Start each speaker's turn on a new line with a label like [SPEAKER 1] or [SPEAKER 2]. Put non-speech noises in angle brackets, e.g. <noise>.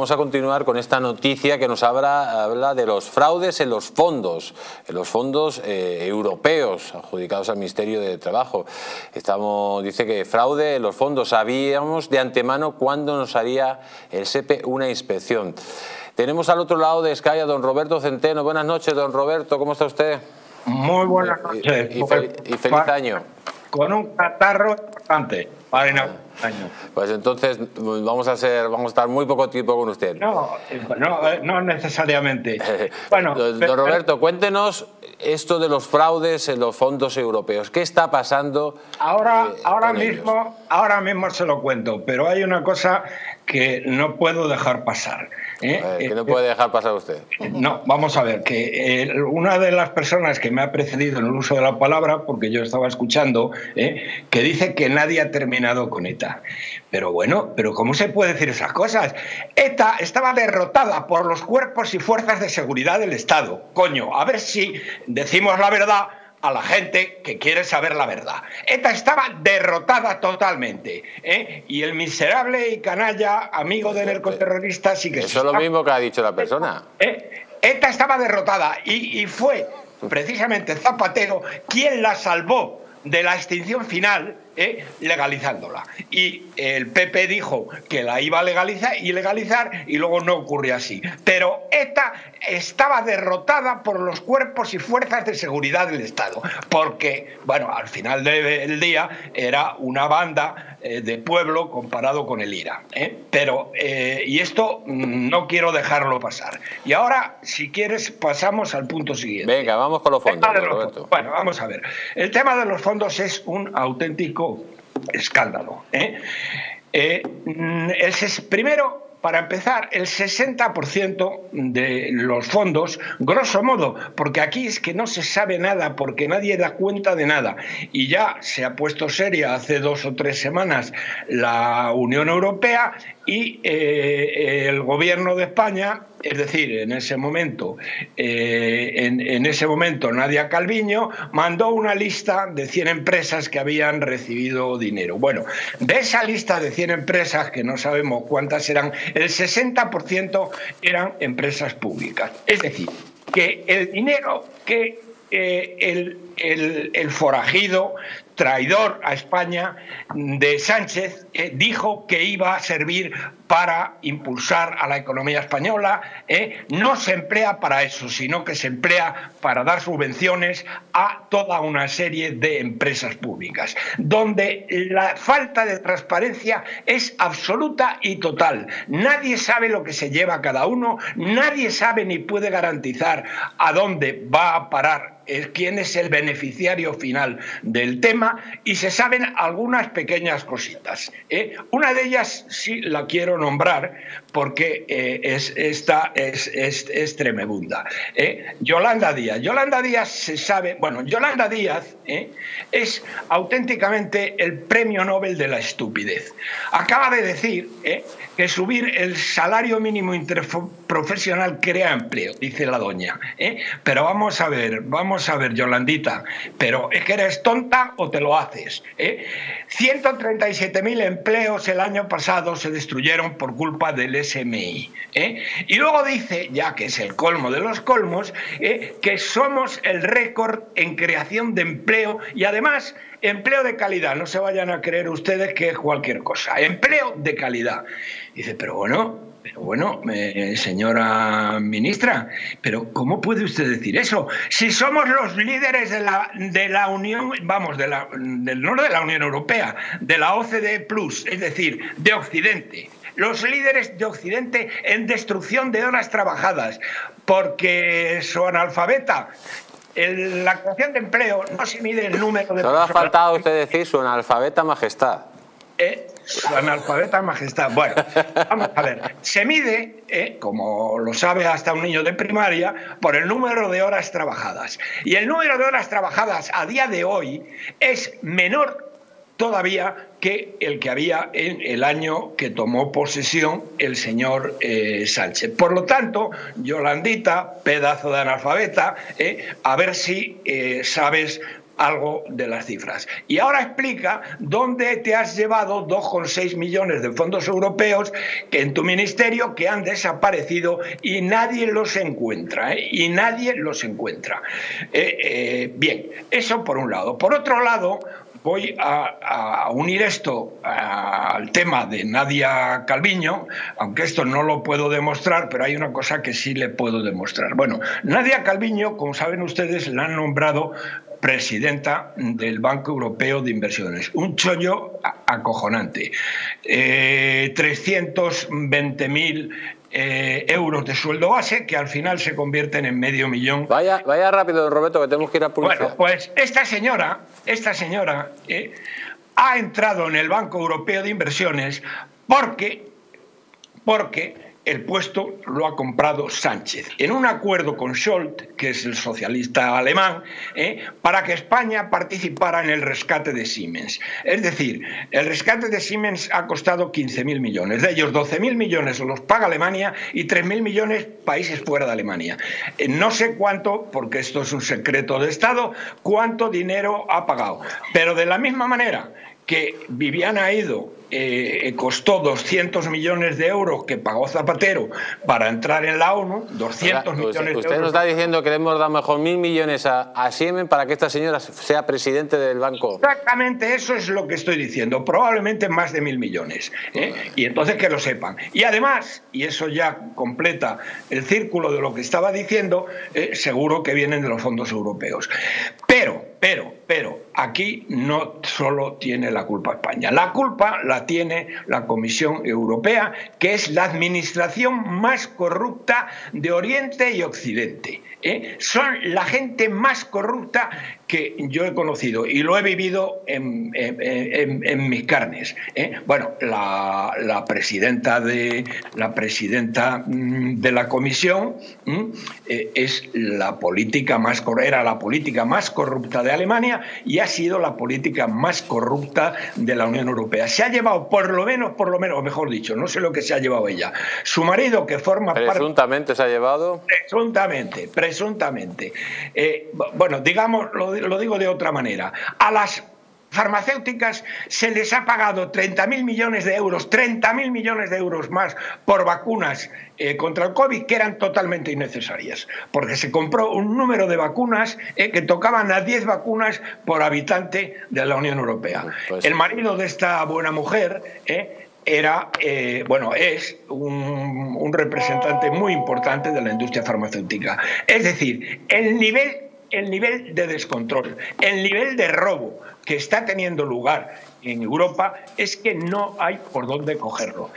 [SPEAKER 1] Vamos a continuar con esta noticia que nos habla, habla de los fraudes en los fondos, en los fondos eh, europeos adjudicados al Ministerio de Trabajo. Estamos, dice que fraude en los fondos. Sabíamos de antemano cuándo nos haría el SEPE una inspección. Tenemos al otro lado de Sky a don Roberto Centeno. Buenas noches, don Roberto, ¿cómo está usted?
[SPEAKER 2] Muy buenas noches.
[SPEAKER 1] Y, y feliz año.
[SPEAKER 2] Con un catarro importante.
[SPEAKER 1] Pues entonces vamos a ser, vamos a estar muy poco tiempo con usted.
[SPEAKER 2] No, no, no necesariamente. <laughs>
[SPEAKER 1] bueno, don, Roberto, cuéntenos esto de los fraudes en los fondos europeos. ¿Qué está pasando?
[SPEAKER 2] Ahora, eh, ahora mismo, ahora mismo se lo cuento, pero hay una cosa que no puedo dejar pasar.
[SPEAKER 1] ¿eh? que no puede dejar pasar usted.
[SPEAKER 2] No, vamos a ver, que una de las personas que me ha precedido en el uso de la palabra, porque yo estaba escuchando, que dice que nadie ha terminado con ETA. Pero bueno, pero ¿cómo se puede decir esas cosas? ETA estaba derrotada por los cuerpos y fuerzas de seguridad del Estado. Coño, a ver si decimos la verdad a la gente que quiere saber la verdad. ETA estaba derrotada totalmente. ¿eh? Y el miserable y canalla amigo de narcoterroristas sí que...
[SPEAKER 1] Eso es lo mismo que ha dicho la persona.
[SPEAKER 2] ¿Eh? ETA estaba derrotada y, y fue precisamente Zapatero quien la salvó de la extinción final ¿eh? legalizándola. Y el PP dijo que la iba a legalizar y legalizar y luego no ocurrió así. Pero ETA estaba derrotada por los cuerpos y fuerzas de seguridad del Estado, porque, bueno, al final del día era una banda eh, de pueblo comparado con el IRA. ¿eh? Pero, y esto no quiero dejarlo pasar. Y ahora, si quieres, pasamos al punto siguiente.
[SPEAKER 1] Venga, vamos con los fondos.
[SPEAKER 2] Bueno, vamos a ver. El tema de los fondos es un auténtico escándalo. ¿eh? Eh, el, primero, para empezar, el 60% de los fondos, grosso modo, porque aquí es que no se sabe nada, porque nadie da cuenta de nada, y ya se ha puesto seria hace dos o tres semanas la Unión Europea y eh, el gobierno de España es decir, en ese momento, eh, en, ese momento Nadia Calviño mandó una lista de 100 empresas que habían recibido dinero. Bueno, de esa lista de 100 empresas, que no sabemos cuántas eran, el 60% eran empresas públicas. Es decir, que el dinero que eh, el, el, forajido traidor a España de Sánchez eh, dijo que iba a servir para impulsar a la economía española, eh, no se emplea para eso, sino que se emplea para dar subvenciones a toda una serie de empresas públicas, donde la falta de transparencia es absoluta y total. Nadie sabe lo que se lleva cada uno, nadie sabe ni puede garantizar a dónde va a parar quién es el beneficiario final del tema y se saben algunas pequeñas cositas. ¿eh? Una de ellas sí la quiero nombrar porque eh, es, esta es, es. ¿eh? Yolanda Díaz. Yolanda Díaz se sabe, bueno, Yolanda Díaz es auténticamente el premio Nobel de la estupidez. Acaba de decir que subir el salario mínimo interprofesional crea empleo, dice la doña. Pero vamos a ver, vamos a ver, Yolandita, pero es que eres tonta o te lo haces. ¿eh? 137.000 empleos el año pasado se destruyeron por culpa del SMI. ¿eh? Y luego dice, ya que es el colmo de los colmos, ¿eh? que somos el récord en creación de empleo y además empleo de calidad. No se vayan a creer ustedes que es cualquier cosa. Empleo de calidad. Dice, pero bueno, pero bueno, eh, señora ministra, pero ¿cómo puede usted decir eso? Si somos los líderes de la, de la Unión, vamos, del norte de la Unión Europea, de la OCDE Plus, es decir, de Occidente, los líderes de Occidente en destrucción de horas trabajadas, porque su analfabeta la creación de empleo no se mide el número de...
[SPEAKER 1] Solo ha faltado usted decir su analfabeta majestad.
[SPEAKER 2] Eh, su analfabeta majestad. Bueno, vamos a ver. Se mide, eh, como lo sabe hasta un niño de primaria, por el número de horas trabajadas. Y el número de horas trabajadas a día de hoy es menor todavía que el que había en el año que tomó posesión el señor eh, Sánchez. Por lo tanto, Yolandita, pedazo de analfabeta, a ver si sabes algo de las cifras. Y ahora explica dónde te has llevado 2,6 millones de fondos europeos que en tu ministerio que han desaparecido y nadie los encuentra. ¿eh? Y nadie los encuentra. Eh, eh, bien, eso por un lado. Por otro lado, voy a, unir esto al tema de Nadia Calviño, aunque esto no lo puedo demostrar, pero hay una cosa que sí le puedo demostrar. Bueno, Nadia Calviño, como saben ustedes, la han nombrado presidenta del Banco Europeo de Inversiones. Un chollo acojonante. 320.000 eh, eh, euros de sueldo base que al final se convierten en medio millón.
[SPEAKER 1] Vaya, vaya rápido, Roberto, que tenemos que ir a publicidad.
[SPEAKER 2] Bueno, pues esta señora, esta señora eh, ha entrado en el Banco Europeo de Inversiones porque, porque el puesto lo ha comprado Sánchez, en un acuerdo con Scholz, que es el socialista alemán, ¿eh? para que España participara en el rescate de Siemens. Es decir, el rescate de Siemens ha costado 15.000 millones, de ellos 12.000 millones los paga Alemania y 3.000 millones países fuera de Alemania. Eh, no sé cuánto, porque esto es un secreto de Estado, cuánto dinero ha pagado, pero de la misma manera que Viviana ido eh, costó 200 millones de euros que pagó Zapatero para entrar en la ONU, 200 millones de euros.
[SPEAKER 1] Usted nos está diciendo que le hemos dado mejor mil millones a, a Siemen para que esta señora sea presidente del banco.
[SPEAKER 2] Exactamente, eso es lo que estoy diciendo, probablemente más de mil millones. ¿eh? Y entonces que lo sepan. Y además, y eso ya completa el círculo de lo que estaba diciendo, eh, seguro que vienen de los fondos europeos. Pero, pero, pero, aquí no solo tiene la culpa España. La culpa la tiene la Comisión Europea, que es la administración más corrupta de Oriente y Occidente. ¿eh? Son la gente más corrupta que yo he conocido y lo he vivido en, mis carnes. ¿eh? Bueno, la, presidenta de la presidenta mm, de la comisión eh, es la política más era la política más corrupta de Alemania y ha sido la política más corrupta de la Unión Europea. Se ha llevado por lo menos, por lo menos, mejor dicho, no sé lo que se ha llevado ella. Su marido que forma
[SPEAKER 1] presuntamente se ha llevado
[SPEAKER 2] presuntamente, presuntamente. Eh, bueno, digamos lo lo digo de otra manera, a las farmacéuticas se les ha pagado 30.000 millones de euros, 30.000 millones de euros más por vacunas eh, contra el COVID que eran totalmente innecesarias, porque se compró un número de vacunas eh, que tocaban a 10 vacunas por habitante de la Unión Europea. Pues el marido de esta buena mujer eh, era, bueno, es un, un representante muy importante de la industria farmacéutica. Es decir, el nivel el nivel de descontrol, el nivel de robo que está teniendo lugar en Europa es que no hay por dónde cogerlo.